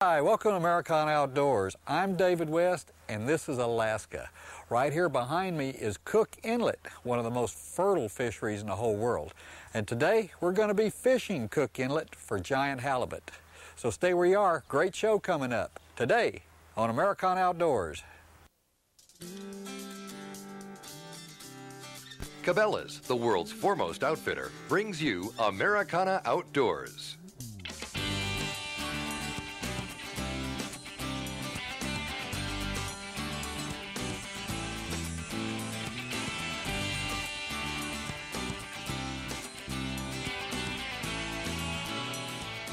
Hi, welcome to Americana Outdoors. I'm David West, and this is Alaska. Right here behind me is Cook Inlet, one of the most fertile fisheries in the whole world. And today, we're going to be fishing Cook Inlet for giant halibut. So stay where you are. Great show coming up today on Americana Outdoors. Cabela's, the world's foremost outfitter, brings you Americana Outdoors.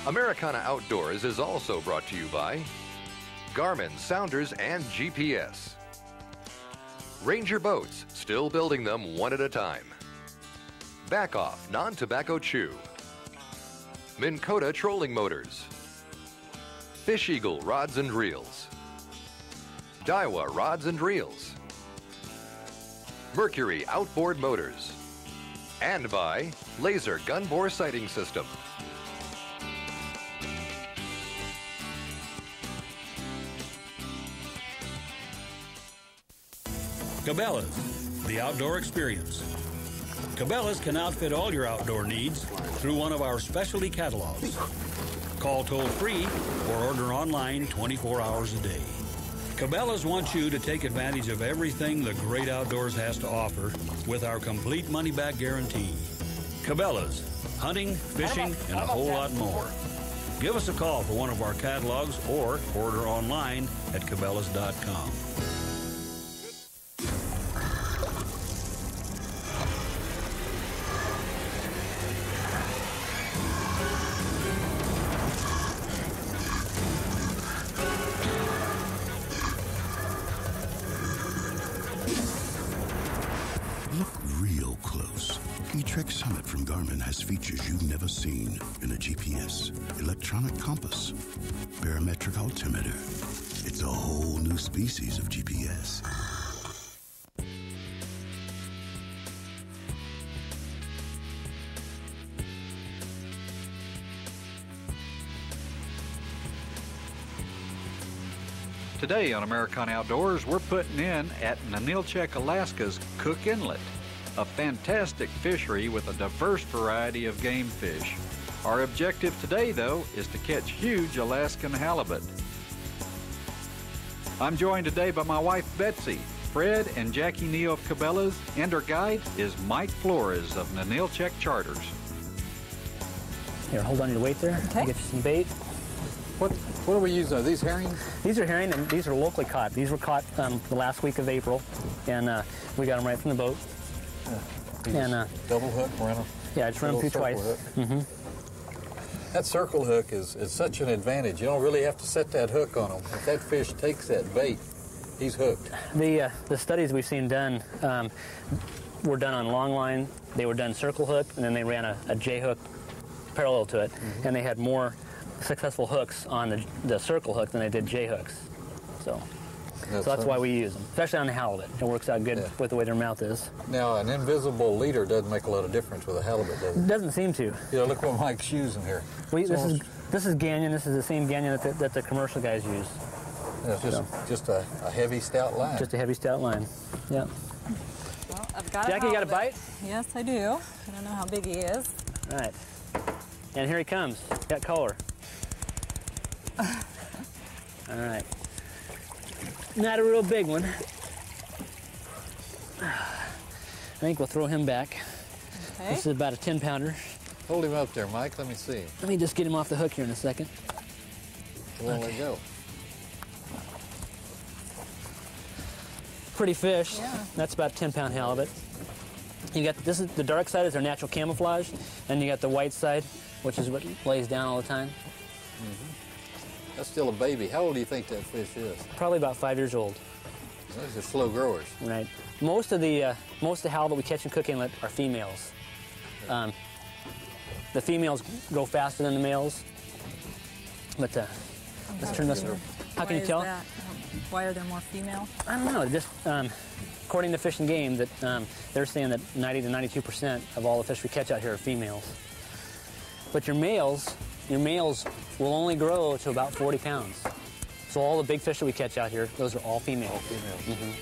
Americana Outdoors is also brought to you by Garmin, Sounders, and GPS. Ranger Boats, still building them one at a time. Back Off Non-Tobacco Chew. Minn Kota Trolling Motors. Fish Eagle Rods and Reels. Daiwa Rods and Reels. Mercury Outboard Motors. And by Laser Gun Bore Sighting System. Cabela's, the outdoor experience. Cabela's can outfit all your outdoor needs through one of our specialty catalogs. Call toll free or order online 24 hours a day. Cabela's wants you to take advantage of everything the great outdoors has to offer with our complete money back guarantee. Cabela's, hunting, fishing, and a whole lot more. Give us a call for one of our catalogs or order online at Cabela's.com. eTrex Summit from Garmin has features you've never seen in a GPS, electronic compass, barometric altimeter. It's a whole new species of GPS. Today on Americana Outdoors, we're putting in at Ninilchik, Alaska's Cook Inlet, a fantastic fishery with a diverse variety of game fish. Our objective today, though, is to catch huge Alaskan halibut. I'm joined today by my wife Betsy, Fred and Jackie Neal of Cabela's, and our guide is Mike Flores of Ninilchik Charters. Here, hold on your weight there. Okay. Get you some bait. What what are we using? Are these herrings? These are herring, and these are locally caught. These were caught um, the last week of April, and uh, we got them right from the boat. And uh, Double hook, we're yeah, I just run them through twice. hook. That circle hook is, is such an advantage. You don't really have to set that hook on him. If that fish takes that bait, he's hooked. The uh, the studies we've seen done um, were done on long line. They were done circle hook, and then they ran a, a J hook parallel to it, Mm-hmm. and they had more successful hooks on the, the circle hook than they did J hooks. So, so that's why we use them, especially on the halibut. It works out good Yeah. with the way their mouth is. Now, an invisible leader doesn't make a lot of difference with a halibut, does it? Doesn't seem to. Yeah, look what Mike's using here. We, It's this is almost- this is gangion. This is the same gangion that the, that the commercial guys use. It's just, just a, a heavy, stout line. Just a heavy stout line. Yeah. Well, I've got Jackie, you got a bite? Yes, I do. I don't know how big he is. All right. And here he comes. Got color. All right. Not a real big one. I think we'll throw him back. Okay. This is about a 10 pounder. Hold him up there, Mike. Let me see. Let me just get him off the hook here in a second. We'll let go. Pretty fish. Yeah. That's about 10 pound halibut. You got this is the dark side is their natural camouflage, and you got the white side, which is what lays down all the time. Mm-hmm. That's still a baby. How old do you think that fish is? Probably about five years old. Those are slow growers. Right. Most of the uh, most of the halibut we catch in Cook Inlet are females. Um, the females grow faster than the males. But uh, let's turn this. How Why can you tell? that? Why are there more female? I don't know. Just um, according to Fish and Game, that um, they're saying that 90 to 92 percent of all the fish we catch out here are females. But your males your males will only grow to about 40 pounds. So all the big fish that we catch out here, those are all female. All female.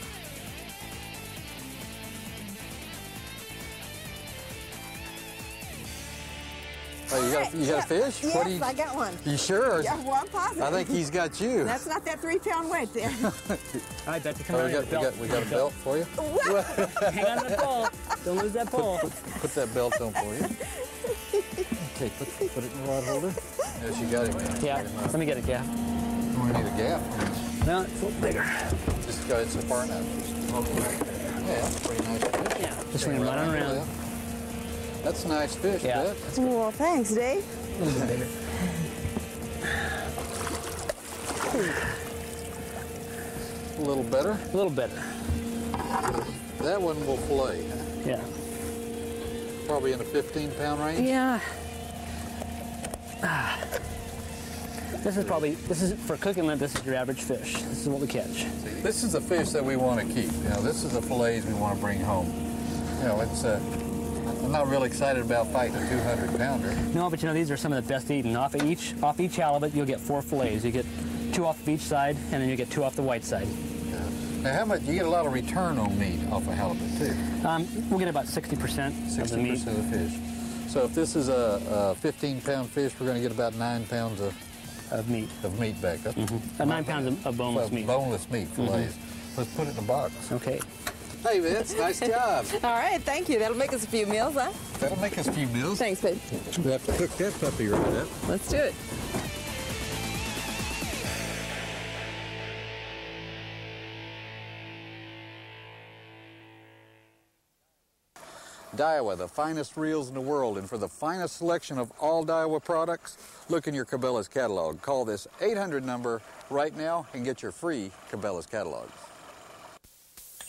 Oh, mm-hmm. you got, you got a fish? Yes, what do you, I got one. you sure? Yeah, well, I'm positive. I think he's got you. That's not that three pound weight there. All right, Betsy, oh, come Oh, on we, got, we, got, we got a belt for you. what? Hang on to the pole. Don't lose that pole. Put that belt on for you. Okay, put, put it in the rod holder. Yes, you got it. Yeah, let me get it, yeah. We need a gap. No, it's a little bigger. Just go ahead so far enough. Yeah, that's a pretty nice fish. Yeah, just swing right on around. That's a nice fish, Yeah. Bet. well, thanks, Dave. A little. A little better. A little better. That one will fillet. Yeah. Probably in the 15 pound range. Yeah. This is probably, this is, for Cook Inlet, this is your average fish. This is what we catch. This is the fish that we want to keep. You know, this is the fillets we want to bring home. You know, it's uh, I'm not really excited about fighting a 200 pounder. No, but you know, these are some of the best eaten. Off of each, off each halibut, you'll get four fillets. You get two off of each side, and then you get two off the white side. Now, how much? You get a lot of return on meat off of halibut too. Um, we'll get about 60% of the 60% meat. of the fish. So if this is a, a 15 pound fish, we're going to get about nine pounds of, Of meat. of meat back up. Uh, nine pounds of, of boneless meat. Boneless meat fillets. Let's put it in a box. Okay. Hey, Vince, nice job. All right, thank you. That'll make us a few meals, huh? That'll make us a few meals. Thanks, babe. We have to cook that puppy right up. Let's do it. Daiwa, the finest reels in the world, and for the finest selection of all Daiwa products, look in your Cabela's catalog. Call this 800 number right now and get your free Cabela's catalog.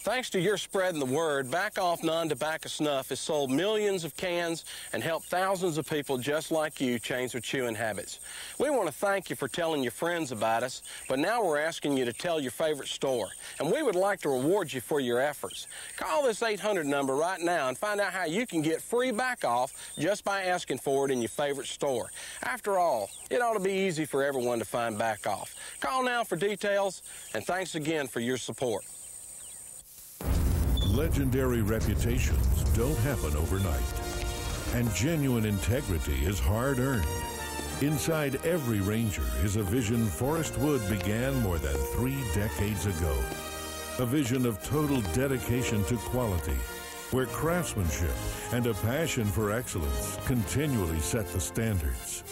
Thanks to your spreading the word, Back Off Non-Tobacco Snuff has sold millions of cans and helped thousands of people just like you change their chewing habits. We want to thank you for telling your friends about us, but now we're asking you to tell your favorite store, and we would like to reward you for your efforts. Call this 800 number right now and find out how you can get free Back Off just by asking for it in your favorite store. After all, it ought to be easy for everyone to find Back Off. Call now for details, and thanks again for your support. Legendary reputations don't happen overnight, and genuine integrity is hard earned. Inside every ranger is a vision Forrest Wood began more than three decades ago. A vision of total dedication to quality, where craftsmanship and a passion for excellence continually set the standards.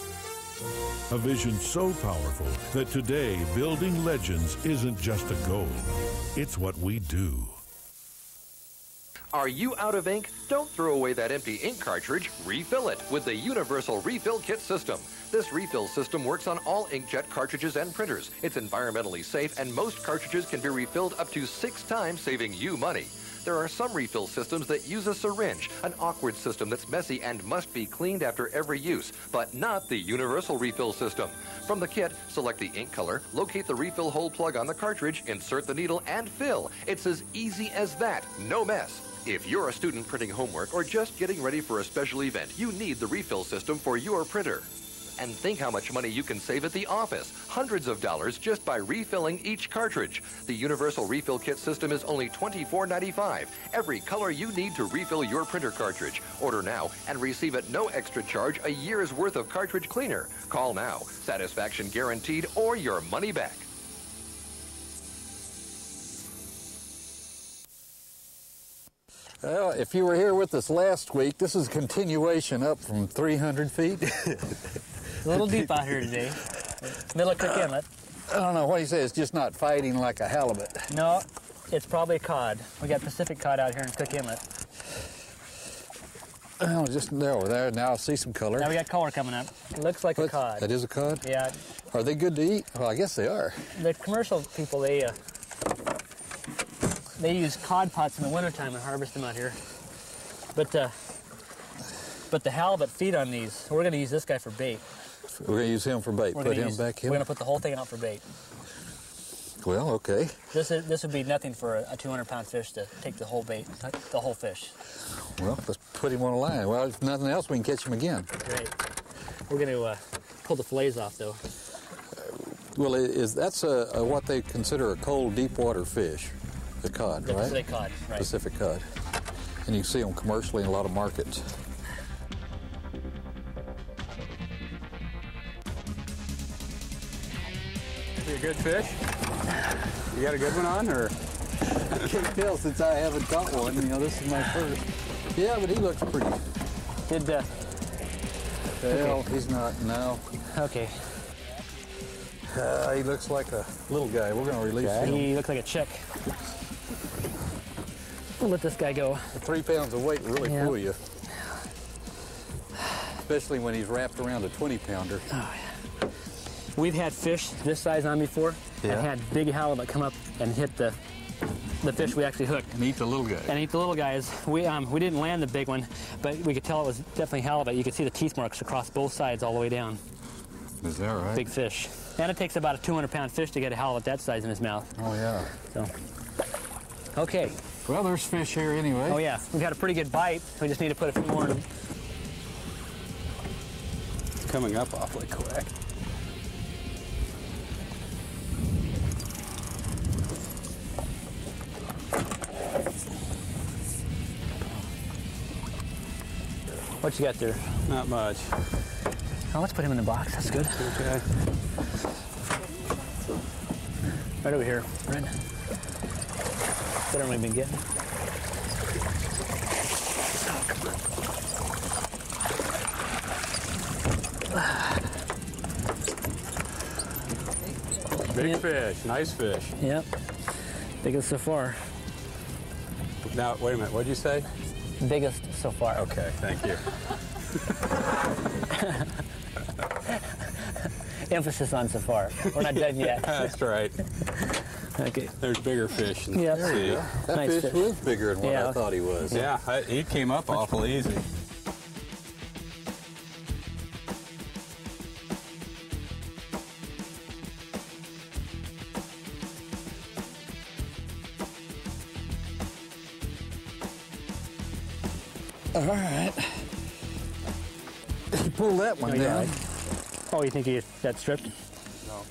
A vision so powerful that today building legends isn't just a goal, it's what we do. Are you out of ink? Don't throw away that empty ink cartridge. Refill it with the Universal Refill Kit System. This refill system works on all inkjet cartridges and printers. It's environmentally safe, and most cartridges can be refilled up to six times, saving you money. There are some refill systems that use a syringe, an awkward system that's messy and must be cleaned after every use, but not the universal refill system. From the kit, select the ink color, locate the refill hole plug on the cartridge, insert the needle, and fill. It's as easy as that. No mess. If you're a student printing homework or just getting ready for a special event, you need the refill system for your printer. And think how much money you can save at the office. Hundreds of dollars just by refilling each cartridge. The Universal Refill Kit system is only $24.95. Every color you need to refill your printer cartridge. Order now and receive at no extra charge a year's worth of cartridge cleaner. Call now. Satisfaction guaranteed or your money back. Well, if you were here with us last week, this is a continuation up from 300 feet. A little deep out here today. Middle of Cook Inlet. I don't know what you say. It's just not fighting like a halibut. No, it's probably a cod. We got Pacific cod out here in Cook Inlet. Oh, just there, over there. Now I see some color. Now we got color coming up. It looks like a cod. That is a cod. Yeah, Are they good to eat? Well, I guess they are. the commercial people they uh, they use cod pots in the wintertime and harvest them out here. But uh, but the halibut feed on these. We're going to use this guy for bait. We're gonna use him for bait. We're Put him use- back here. We're going to put the whole thing out for bait. Well, okay. This is this would be nothing for a, a 200 pound fish to take the whole bait, the whole fish. Well, let's put him on a line. Well, if nothing else, we can catch him again. Great. We're going to uh, pull the fillets off though. Well, is that's a, a what they consider a cold, deep water fish, the cod, The right? Pacific cod, right. Pacific cod, and you can see them commercially in a lot of markets. Be a good fish? You got a good one on, or? I can't tell since I haven't caught one. You know, this is my first. Yeah, but he looks pretty. Did uh, Well, he's not. No, okay. uh, he looks like a little guy. We're going to release him. He looks like a chick. We'll let this guy go. Three pounds of weight really Yeah. fool you, especially when he's wrapped around a 20 pounder. We've had fish this size on before, Yeah. and had big halibut come up and hit the the fish we actually hooked. And eat the little guy. And eat the little guys. We um, we didn't land the big one, but we could tell it was definitely halibut. You could see the teeth marks across both sides all the way down. Is that right? Big fish. And it takes about a 200 pound fish to get a halibut that size in his mouth. Oh yeah. So, okay. Well, there's fish here anyway. Oh yeah, we've had a pretty good bite. We just need to put a few more in. It's coming up awfully quick. What you got there? Not much. Oh, let's put him in the box. That's good. Okay. Right over here, Brent. Better than we've been getting. Big Yeah. fish, nice fish. Yep. Biggest so far. Now, wait a minute, what'd you say? Biggest so far. Okay, thank you. Emphasis on so far. We're not done yet. That's right. Okay. There's bigger fish. In Yep. the There you sea. That Nice fish fish. was bigger than what Yeah. I thought he was. Yeah, I, he came up awful easy. All right. He pulled that one Oh, you down. got. Oh, you think he got stripped? No.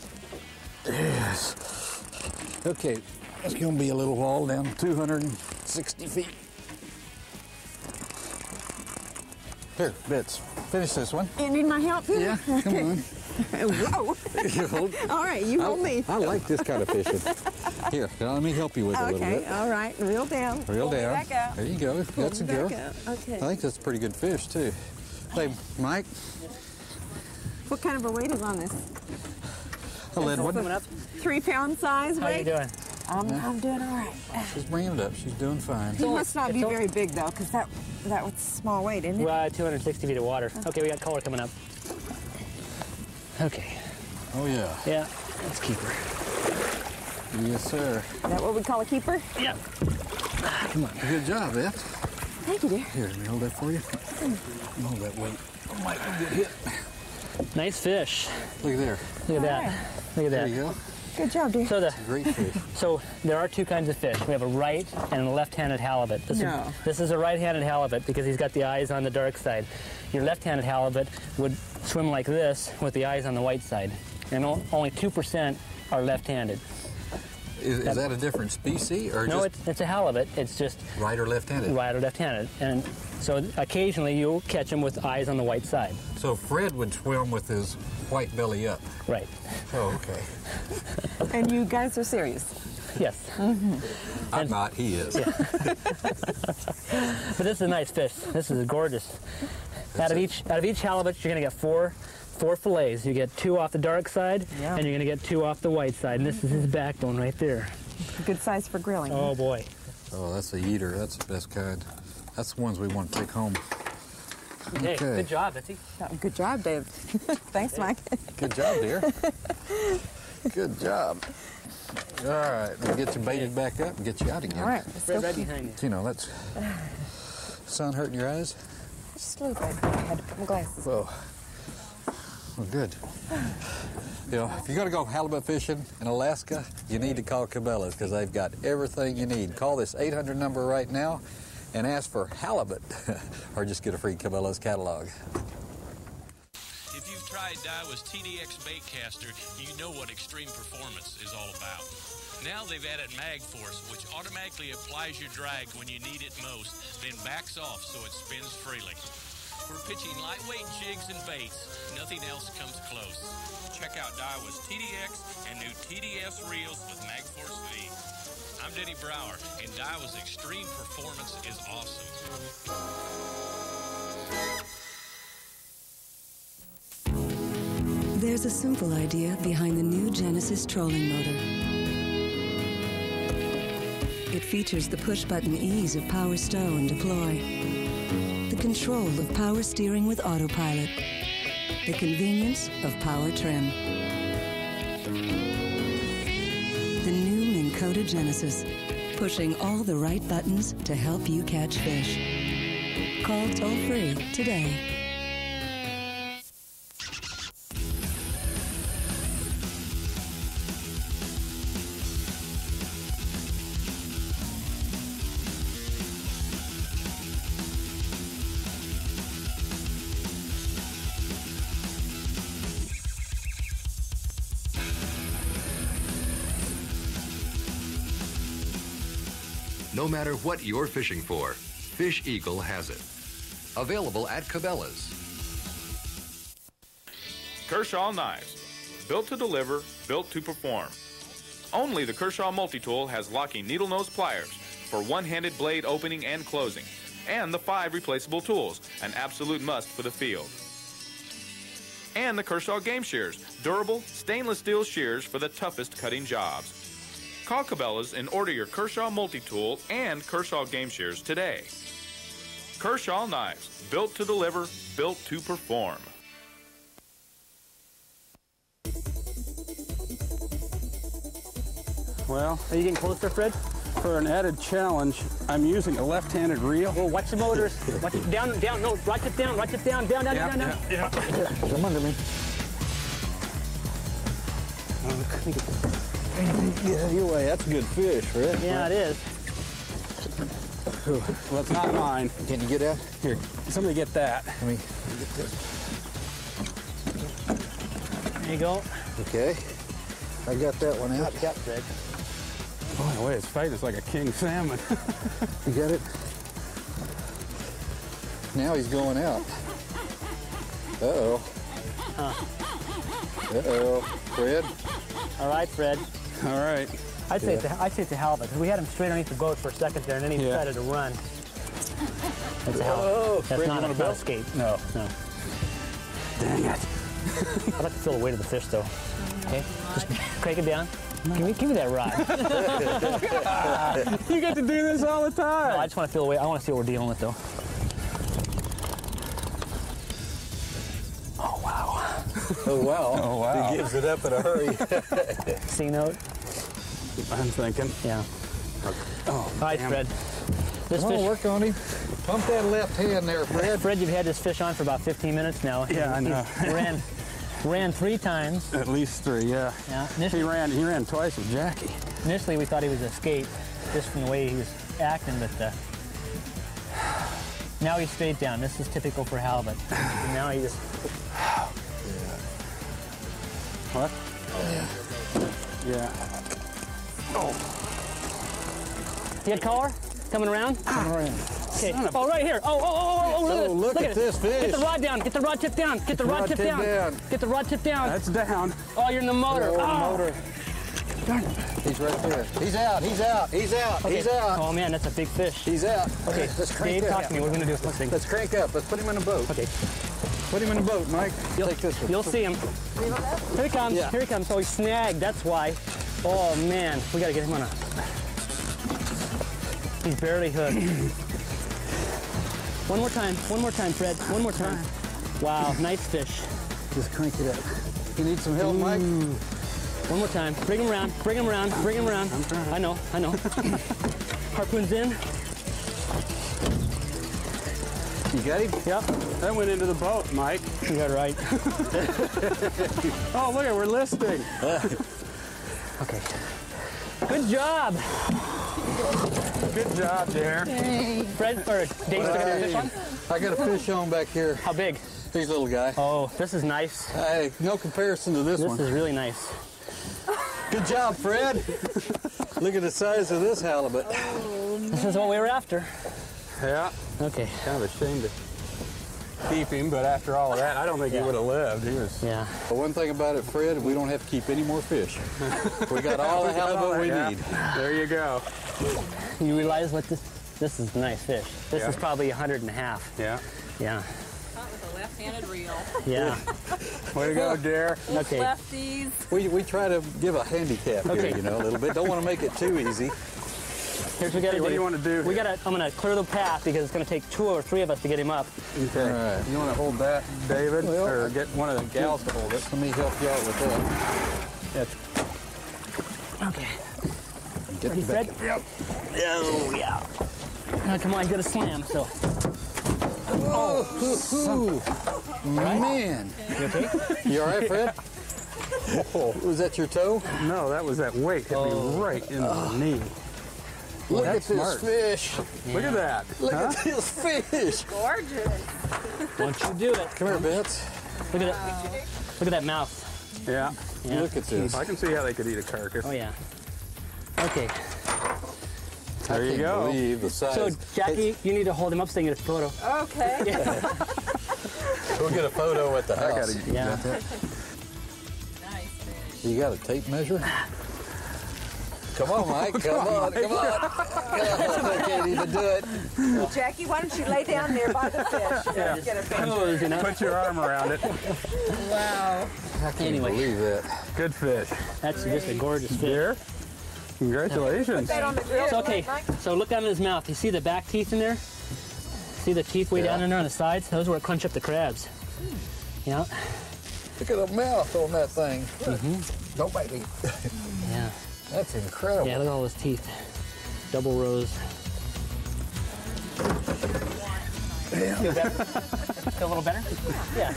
Yes. Okay, it's going to be a little wall down 260 feet. Here, Bets, finish this one. You need my help here? Yeah, come on. Whoa. Hold- All right, you hold me. I like this kind of fishing. Here, let me help you with it a little Okay, bit. all right, reel down. Reel Pull me down. back out. There you go. Pull That's a me girl. Okay. I think that's a pretty good fish too. Hey, Mike, What kind of a weight is on this? A little Coming one. up. Three pound size How weight? you doing? I'm, I'm doing all right. She's bringing it up. She's doing fine. He must not be it's very big though, because that that was small weight, isn't it? Well, 260 feet of water. Okay, we got color coming up. Okay. Oh yeah. Yeah. Let's keep her. Yes, sir. Is that what we call a keeper? Yep. Come on. Good job, Beth. Thank you, dear. Here, let me hold that for you. Hold that weight. Oh, Mike, we'll get hit. Nice fish. Look at there. Look at that. Look at that. There you go. Good job, dear. So the Great fish. so there are two kinds of fish. We have a right and a left-handed halibut. This, No. is, this is a right-handed halibut because he's got the eyes on the dark side. Your left-handed halibut would swim like this with the eyes on the white side, and only two percent are left-handed. Is, is that a different species or No, just it's, it's a halibut. It's just right or left-handed? right or left-handed, and so occasionally you'll catch them with eyes on the white side. So Fred would swim with his white belly up. Right. Oh, okay. And you guys are serious. Yes. Mm-hmm. I'm not. He is. But this is a nice fish. This is gorgeous. Out of each out of each halibut, you're gonna get four four fillets. You get two off the dark side, Yeah. and you're gonna get two off the white side. And this is his backbone right there. Good size for grilling. Oh boy. Oh, that's a eater. That's the best kind. That's the ones we want to take home. Hey, Okay. good job, Betsy. Good job, Dave. Thanks, Mike. Good job, dear. Good job. All right, we'll get you baited back up and get you out again. All right, let's Fred, go. right behind you. You know, that's sun hurting your eyes. Just a little bit. I had to put my glasses on. Whoa. Good. You know, if you're going to go halibut fishing in Alaska, you need to call Cabela's because they've got everything you need. Call this 800 number right now and ask for halibut or just get a free Cabela's catalog. If you've tried Daiwa's TDX baitcaster, you know what extreme performance is all about. Now they've added Mag Force, which automatically applies your drag when you need it most, then backs off so it spins freely. For pitching lightweight jigs and baits, nothing else comes close. Check out Daiwa's TDX and new TDS reels with Mag Force V. I'm Denny Brauer, and Daiwa's extreme performance is awesome. There's a simple idea behind the new Genesis trolling motor. It features the push button ease of power stow and deploy, control of power steering with autopilot, the convenience of power trim. The new Minn Kota Genesis, pushing all the right buttons to help you catch fish. Call toll free today. No matter what you're fishing for, Fish Eagle has it. Available at Cabela's. Kershaw Knives. Built to deliver, built to perform. Only the Kershaw Multi-Tool has locking needle nose pliers for one-handed blade opening and closing, and the five replaceable tools, an absolute must for the field. And the Kershaw Game Shears, durable stainless steel shears for the toughest cutting jobs. Call Cabela's and order your Kershaw Multi-Tool and Kershaw Game Shears today. Kershaw Knives, built to deliver, built to perform. Well, are you getting closer, Fred? For an added challenge, I'm using a left-handed reel. Well, watch the motors. Watch it down, down. No, right it down, right it down, down, down, Yeah, down, down. yeah, Here, Come under me. Oh, Yeah, your way. That's a good fish, Fred. Yeah, it is. Well, it's not mine. Can you get that? Here, somebody get that. Let me get this. There you go. Okay. I got that one out. Got Fred. Boy, the way it's fighting is like a king salmon. You got it? Now he's going out. Uh-oh. Uh-oh. Fred? All right, Fred. All right. I'd say, Yeah. it's a, I'd say it's a halibut. 'cause We had him straight underneath the boat for a second there, and then he Yeah. decided to run. That's a Oh. That's not, a, not a a belt? skate. No. No. Dang it. I'd like to feel the weight of the fish, though. Okay, just crank it down. Give me, give me that rod. you get to do this all the time. No, I just want to feel the weight. I want to see what we're dealing with, though. Oh, wow. Oh, wow. He gives it up in a hurry. C note. I'm thinking. Yeah. Oh, All right, damn. Fred. This Come on, fish. work on him. Pump that left hand there, Fred. Fred, you've had this fish on for about 15 minutes now. Yeah, I He's- know. ran, ran three times. At least three, yeah. Yeah. He ran. He ran twice with Jackie. initially we thought he was a skate, just from the way he was acting, but uh, now he's straight down. This is typical for halibut. And now he just What? Oh, yeah. Yeah. Oh. You had collar coming around? Ah. Come around. Okay. Oh, right here. Oh, oh, oh, oh, oh, Oh, look at it. this fish. Get the rod down. Get the rod tip down. Get the rod, Rod tip tip down. down. Get the rod tip down. That's down. Oh, you're in the motor. Oh, oh. motor. He's right there. He's out. He's out. He's out. Okay. He's out. Oh man, that's a big fish. He's out. Okay, let's crank Dave, up. talk to me. What we're gonna do let's Let's crank up. Let's put him in a boat. Okay. Put him in a boat, Mike. You'll, Take this one. You'll see him. Here he comes. Yeah. Here he comes. Oh, he's snagged. That's why. Oh man, we gotta get him on a. He's barely hooked. one more time. One more time, Fred. One more time. Wow, nice fish. Just crank it up. You need some help, Mike? One more time. Bring him around. Bring him around. Bring him around. I'm trying. I know. I know. Harpoon's in. You got him? Yep. That went into the boat, Mike. You got it right. Oh, look at we're listing. Okay. Good job. Good job, Dare. Fred, or Dave, still got your fish on? I got a fish on back here. How big? He's a little guy. Oh, this is nice. Hey, no comparison to this, This one. This is really nice. Good job, Fred. Look at the size of this halibut. Oh, this is what we were after. Yeah. Okay. Kind of a shame to keep him, but after all of that, I don't think he would have lived. He was. Yeah. But one thing about it, Fred, we don't have to keep any more fish. We got all the We halibut we yeah. need. There you go. You realize what this? This is a nice fish. This Yeah. is probably a hundred and a half. Yeah. Yeah. Caught with a left-handed reel. Yeah. Way to go, Dare. Okay. Lefties. We, we try to give a handicap Okay. here, you know, a little bit. Don't want to make it too easy. Here's what we gotta Hey, what do you wanna do We here? gotta. I'm gonna clear the path because it's gonna take two or three of us to get him up. Okay. All right. You want to hold that, David, Well, or get one of the gals to hold it? Let me help you out with that. Yeah. Okay. Get Ready, the back. Fred? Yep. Oh yeah. Now, come on, you gotta slam. So. Ooh, man. You okay? You all right, Fred? Whoa. Oh. Was that your toe? No, that was that weight hit me oh. right in the knee. Look at that's this smart. fish. Look at that. Look huh? at this fish. Gorgeous. Once you do it, Come here, Bets. look at that. Look at that mouth. Yeah. Yeah. Look at this. I can see how they could eat a carcass. Oh yeah. Okay. There you I can't go. believe the size. So Jackie, you need to hold him up so they can get a photo. Okay. we'll get a photo at the I house. gotta- Yeah. nice fish. You got a tape measure? Come on, Mike. Come on. Come on. I can't even do it. Jackie, why don't you lay down there by the fish? Yeah. Get a picture. You know? Put your arm around it. Wow. I can't Anyway. believe that. Good fish. That's just a gorgeous fish. Dear. Congratulations. That on the grill. So, okay, so look down in his mouth. You see the back teeth in there? See the teeth way Yeah. down in there on the sides? Those where it crunch up the crabs. Hmm. Yeah, Look at the mouth on that thing. Mm-hmm. Don't bite me. yeah. That's incredible. Yeah, look at all those teeth. Double rows. Feel better? Feel a little better? Yeah.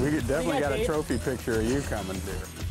We definitely got a trophy picture of you coming, dear.